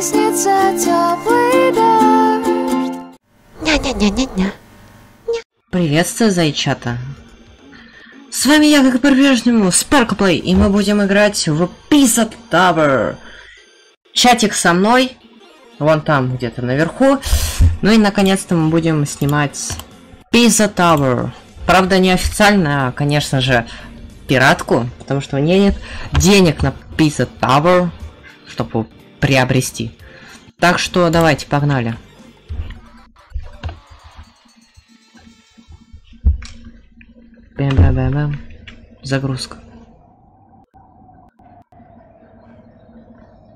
снится теплый дождь. Ня-ня-ня-ня-ня. Приветствую, зайчата. С вами я, как и по-прежнему, Sparkplay, и мы будем играть в Pizza Tower. Чатик со мной, вон там, где-то наверху. Ну и, наконец-то, мы будем снимать Pizza Tower. Правда, не официально, а, конечно же, пиратку, потому что у нее нет денег на Pizza Tower, чтобы приобрести. Так что давайте, погнали. Бэм-бэм-бэм. Загрузка.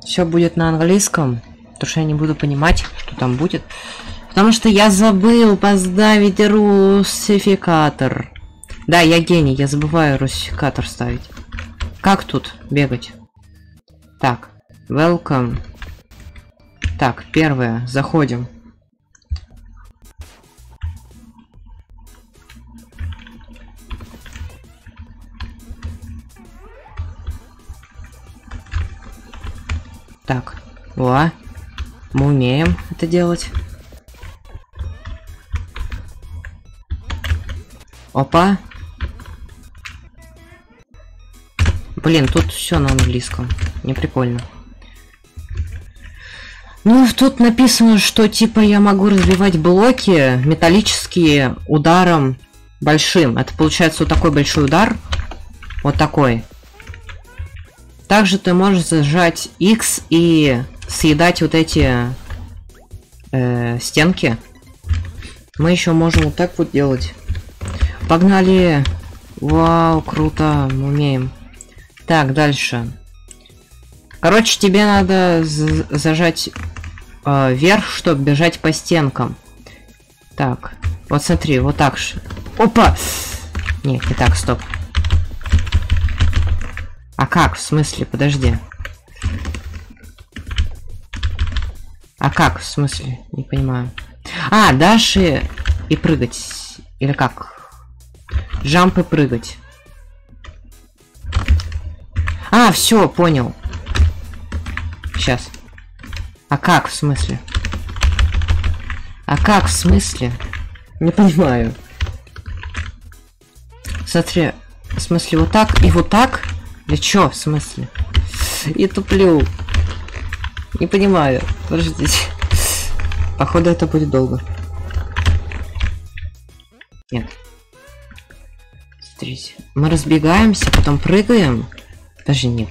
Все будет на английском, потому что я не буду понимать, что там будет. Потому что я забыл поставить русификатор. Да, я гений, я забываю русификатор ставить. Как тут бегать? Так, welcome. Так, первое, заходим. Так, о, мы умеем это делать. Опа. Блин, тут все на английском. Не прикольно. Ну, тут написано, что типа я могу разбивать блоки металлические ударом большим. Это получается вот такой большой удар. Вот такой. Также ты можешь зажать X и съедать вот эти э, стенки. Мы еще можем вот так вот делать. Погнали! Вау, круто, мы умеем. Так, дальше. Короче, тебе надо зажать э, вверх, чтобы бежать по стенкам. Так, вот смотри, вот так же. Опа! Нет, не так, стоп. А как? В смысле? Подожди. А как? В смысле? Не понимаю. А, дашь и прыгать. Или как? Джамп и прыгать. А, все, понял. Сейчас. А как, в смысле? А как, в смысле? Не понимаю. Смотри, в смысле вот так и вот так? Для чё, в смысле? Я туплю. Не понимаю. Подождите. Походу это будет долго. Нет. Смотрите. Мы разбегаемся, потом прыгаем. Даже нет.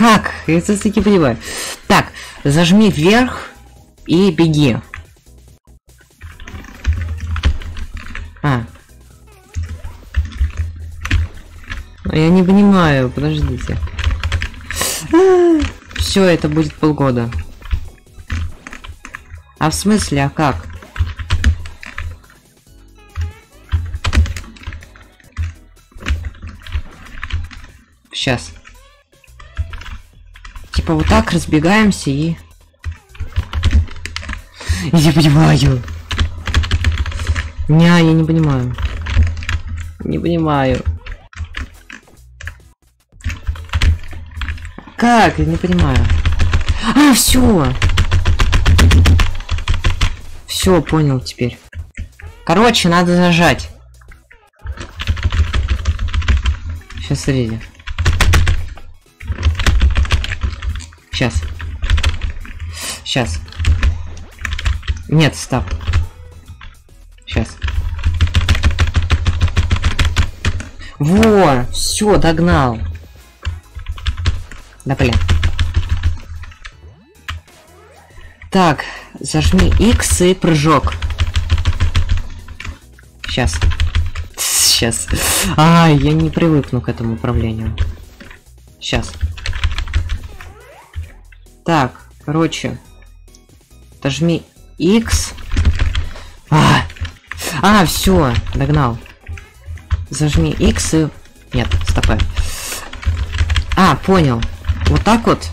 Как? Я не понимаю. Так, зажми вверх и беги. А. Я не понимаю, подождите. Все, это будет полгода. А в смысле, а как? Сейчас. Типа вот так разбегаемся и... Я понимаю. Не, я не понимаю. Не понимаю. Как? Я не понимаю. А, все. Все, понял теперь. Короче, надо зажать. Сейчас смотрите. Сейчас. Сейчас. Нет, стоп. Сейчас. Во, все, догнал. Да блин. Так, зажми X и прыжок. Сейчас. Сейчас. А, я не привыкну к этому управлению. Сейчас. Так, короче. Дожми X. А, а, все, догнал. Зажми X и... Нет, стопэ. А, понял. Вот так вот?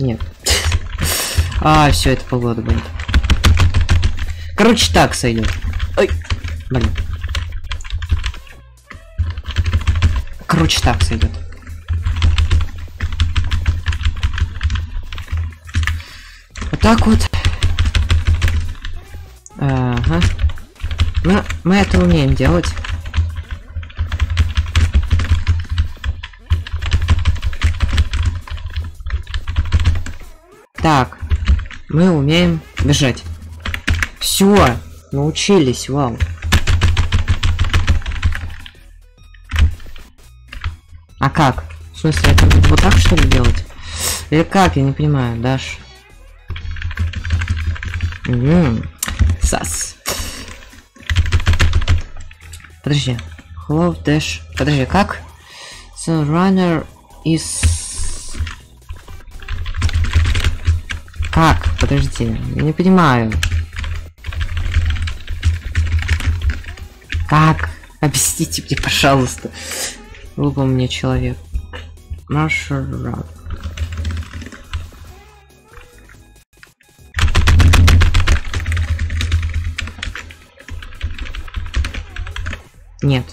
Нет. А, все, это погода будет. Короче, так сойдет. Ой, блин. Короче, так сойдет. Так вот. Ага. Ну, мы это умеем делать. Так, мы умеем бежать. Все, научились, вау. А как? В смысле, это вот так что ли делать? Или как? Я не понимаю, Даш. Угу. Сас. Подожди. Hello Dash. Подожди, как? The is... Как? Подожди. Я не понимаю. Как? Объясните мне, пожалуйста. Глупо мне человек. Маршрут. Нет.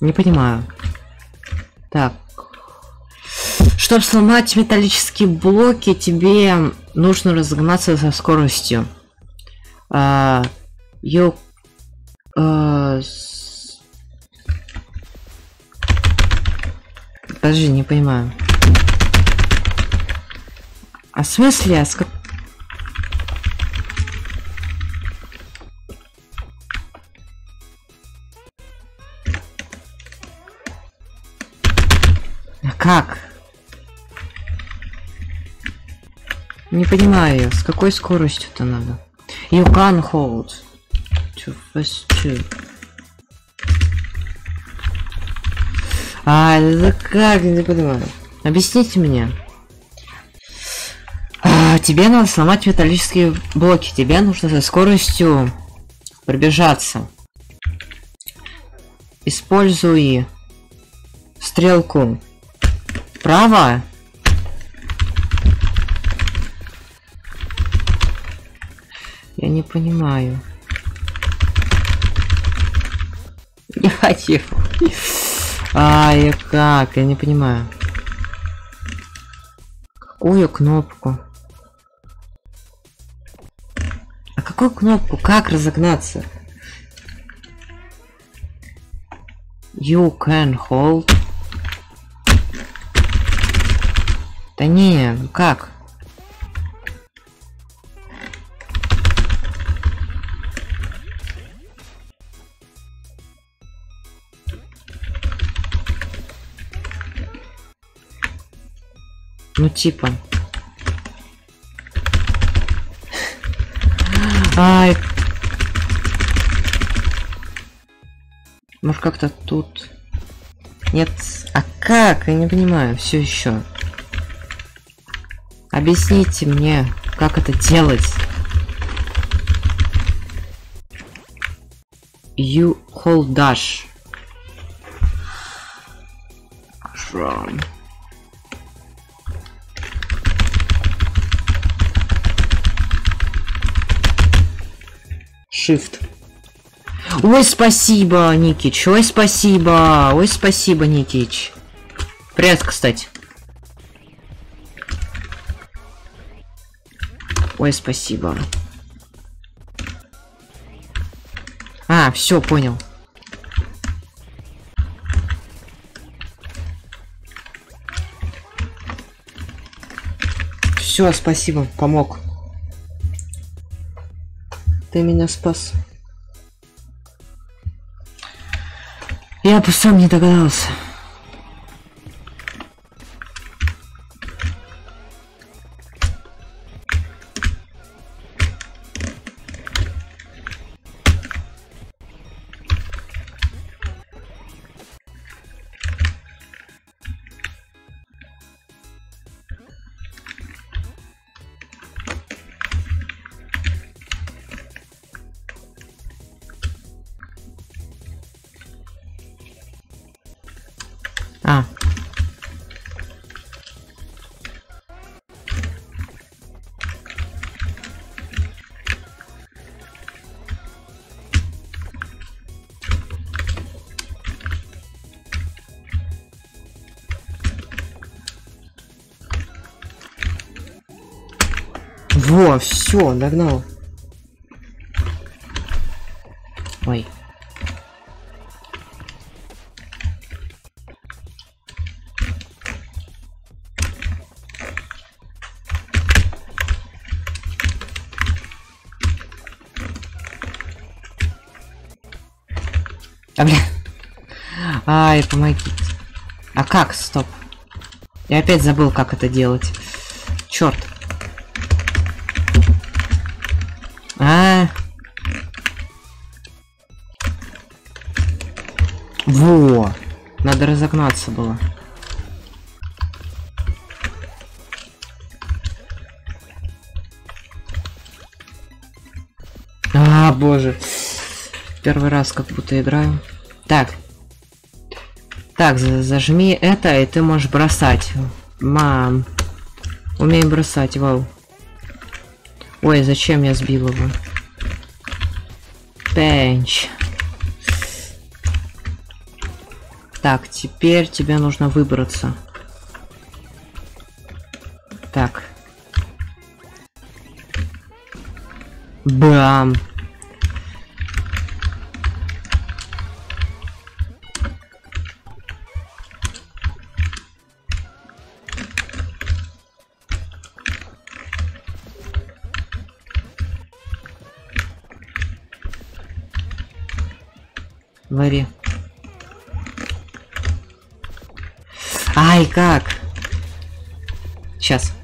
Не понимаю. Так. Чтобы сломать металлические блоки, тебе нужно разогнаться со скоростью. А, you, а, с... Подожди, не понимаю. А в смысле? А с как... как? Не понимаю, с какой скоростью-то надо? You can hold to first two. А, это как? Не понимаю. Объясните мне. А, тебе надо сломать металлические блоки. Тебе нужно со скоростью пробежаться. Используй стрелку Право? Я не понимаю. Не хочу. Ай, как? Я не понимаю. Какую кнопку? А какую кнопку? Как разогнаться? You can hold. Да не, ну как? Ну типа. Ай. Может как-то тут. Нет. А как? Я не понимаю. Все еще. Объясните мне, как это делать. You hold dash. Run. Shift. Ой, спасибо, Никич. Ой, спасибо. Ой, спасибо, Никич. Привет, кстати. Ой, спасибо. А, все, понял. Все, спасибо, помог. Ты меня спас. Я бы сам не догадался. Во, все, догнал. Ой. А, бля. Ай, помогите. А как? Стоп. Я опять забыл, как это делать. Черт. Надо разогнаться было. А, боже. Первый раз как будто играю. Так. Так, за- зажми это, и ты можешь бросать. Мам. Умеем бросать, вау. Ой, зачем я сбил его? Пенч. Так, теперь тебе нужно выбраться. Так. Бам. Вари. Ай, как? Сейчас.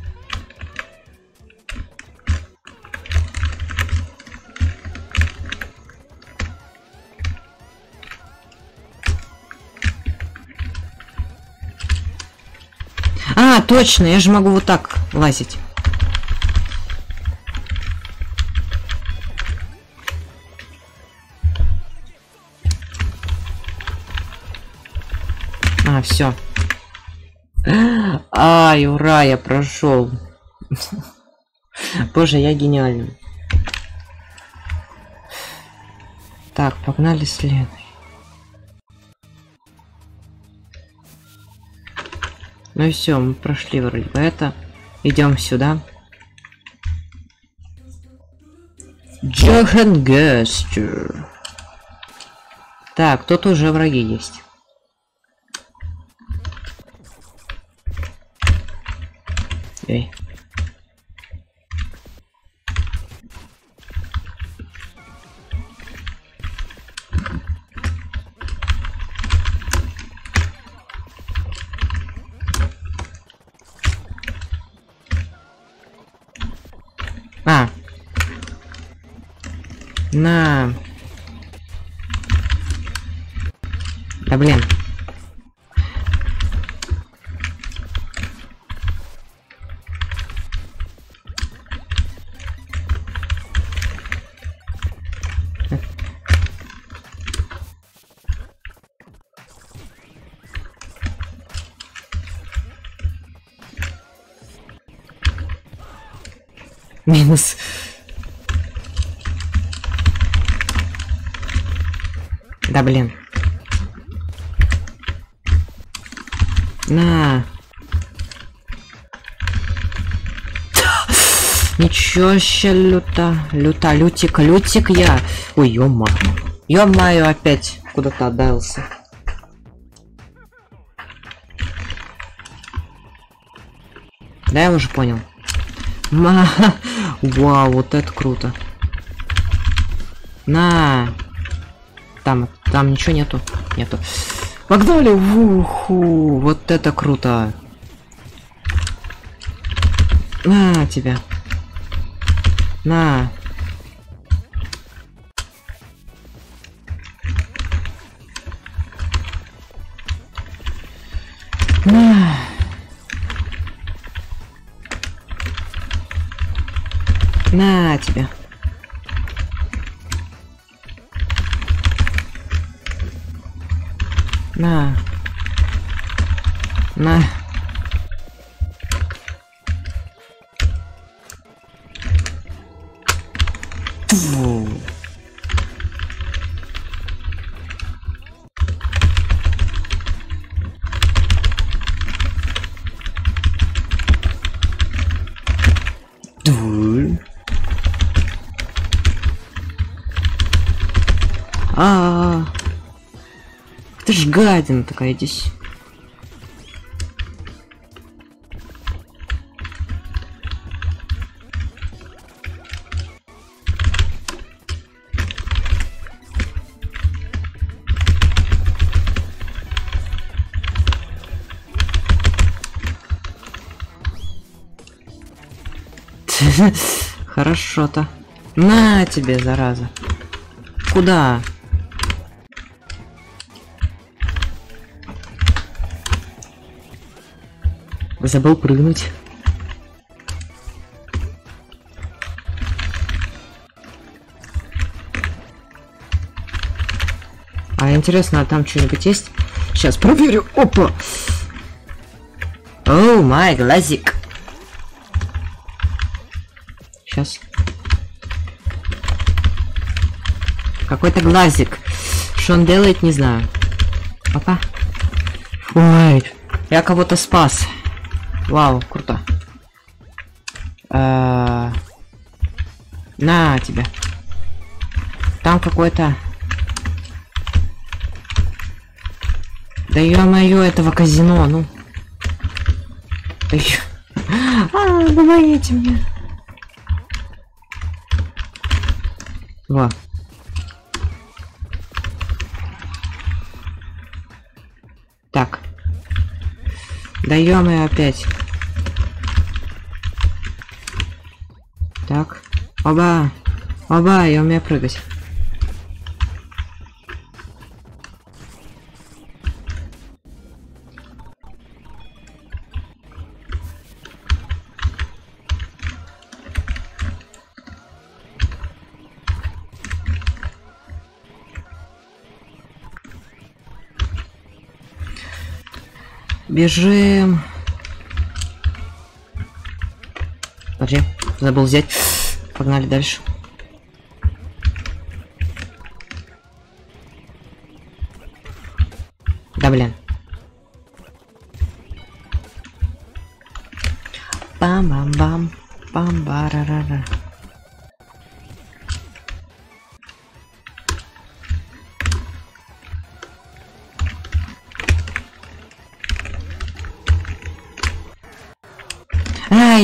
А, точно, я же могу вот так лазить. А, все. Ай, ура, я прошел. Боже, я гениальный. Так, погнали следующий. Ну и все, мы прошли вроде бы это. Идем сюда. Джохенгестер. Так, тут уже враги есть. Эй. А. На. Минус. Да блин. На. Ничего себе, люта. Люта, лютик, лютик я. Ой, ё-ма. Ё-моё, опять куда-то отдался. Да, я уже понял. Ма, вау, вот это круто. На. Там, там ничего нету. Нету. Погнали! Уху! Вот это круто! На тебя. На. На тебя. На. На. Гадина такая, иди Хорошо-то. На тебе, зараза. Куда? Забыл прыгнуть. А интересно, а там что-нибудь есть? Сейчас проверю. Опа! О, май глазик. Сейчас. Какой-то глазик. Что он делает, не знаю. Опа. Ой, я кого-то спас. Вау, круто. А -а на тебя. Там какой-то... Да ё-моё, этого казино, ну. Да ё... А, помогите мне. Во. Так. Даем и опять. Так. Оба. Оба, я умею прыгать. Бежим. Подожди, забыл взять. Погнали дальше.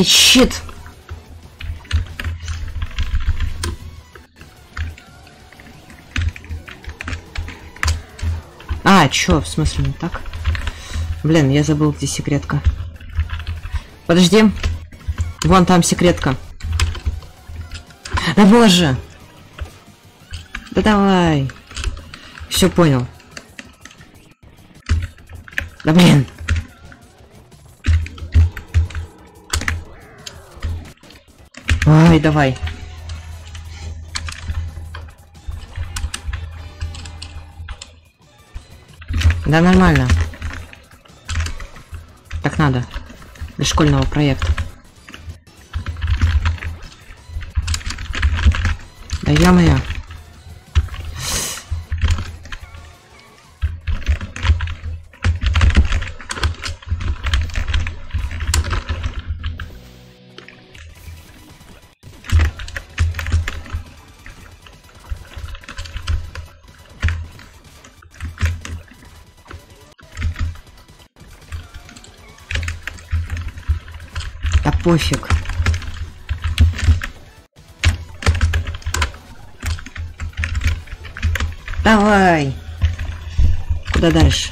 Ай, щит! А, чё, в смысле не так? Блин, я забыл, где секретка. Подожди. Вон там секретка. Да боже! Да давай. Все понял. Да блин. Ай, давай. Да нормально. Так надо. Для школьного проекта. Да я моя. Пофиг. Давай. Куда дальше?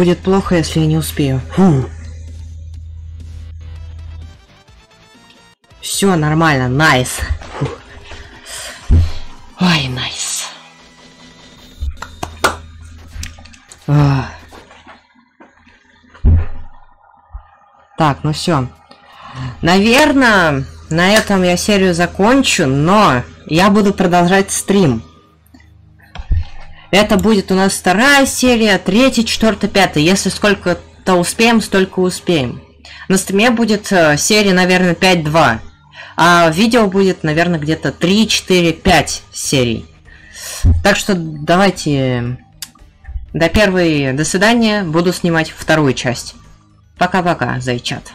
Будет плохо, если я не успею. Все нормально, найс. Ой, найс. Так, ну все. Наверное, на этом я серию закончу, но я буду продолжать стрим. Это будет у нас вторая серия, третья, четвертая, пятая. Если сколько-то успеем, столько успеем. На стриме будет э, серия, наверное, 5-2. А видео будет, наверное, где-то 3, 4, 5 серий. Так что давайте до первой, до свидания. Буду снимать вторую часть. Пока-пока, зайчат.